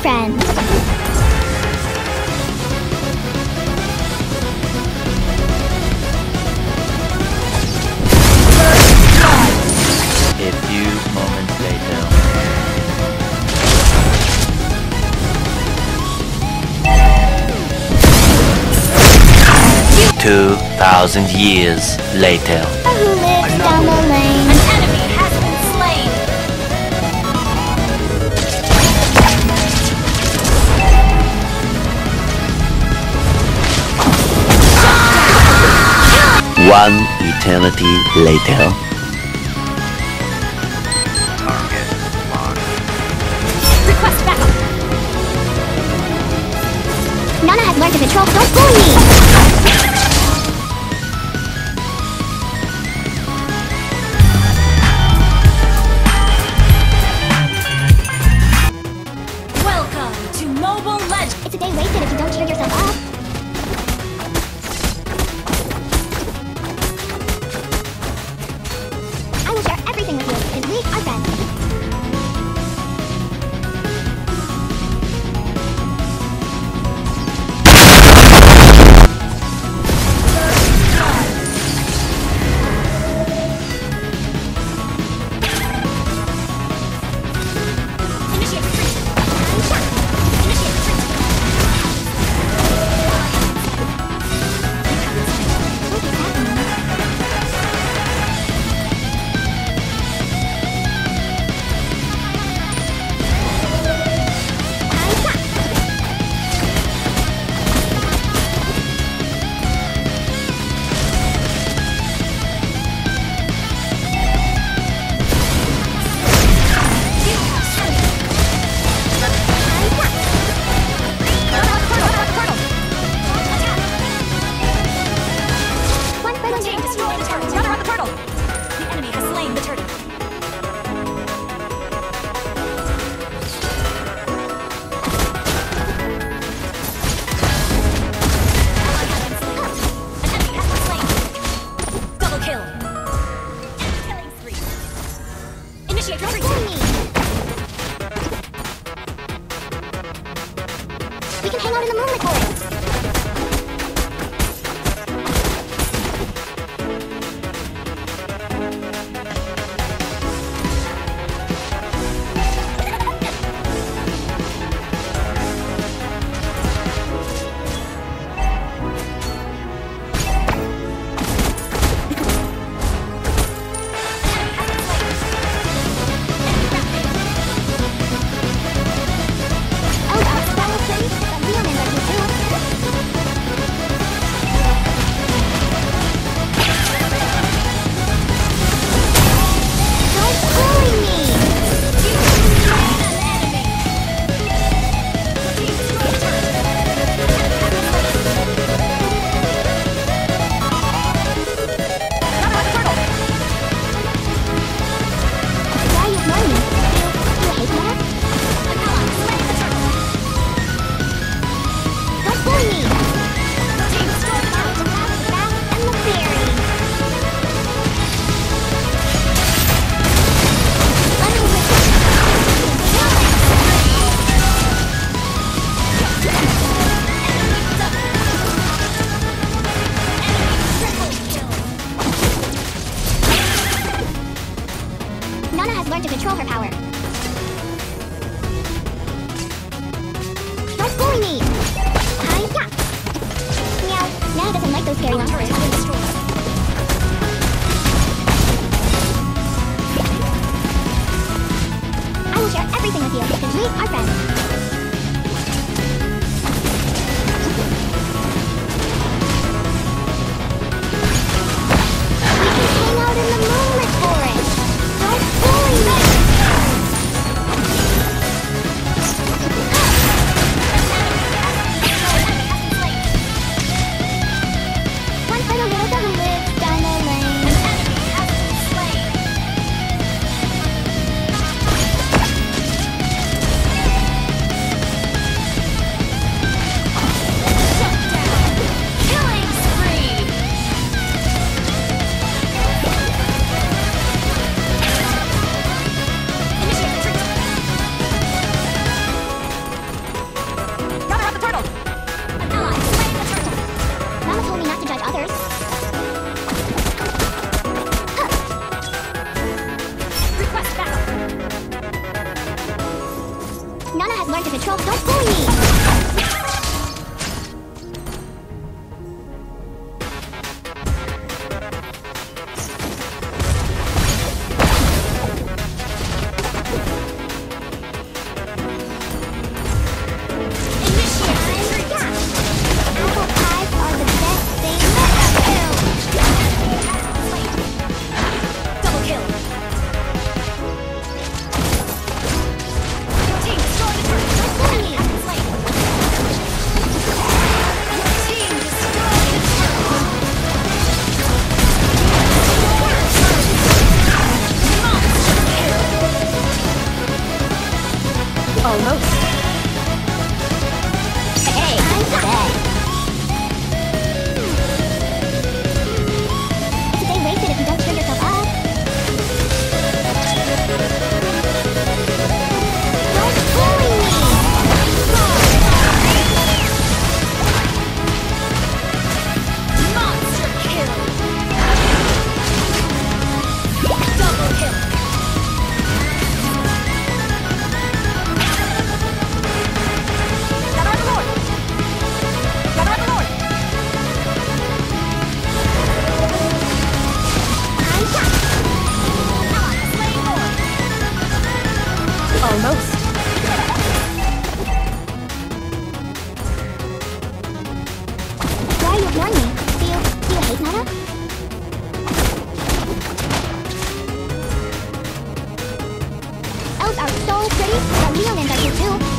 friends. A few moments later. Two thousand years later. Uh-huh. One eternity later. Request battle. Nana has learned to control, don't fool me! We can hang out in the moonlight. power. Let's bully me! Hi-ya! Meow. Now doesn't like those scary monsters. Control! don't fool you! Almost. You me? Do you, do you hate Nana? Elves are so pretty, but Leonin are here too.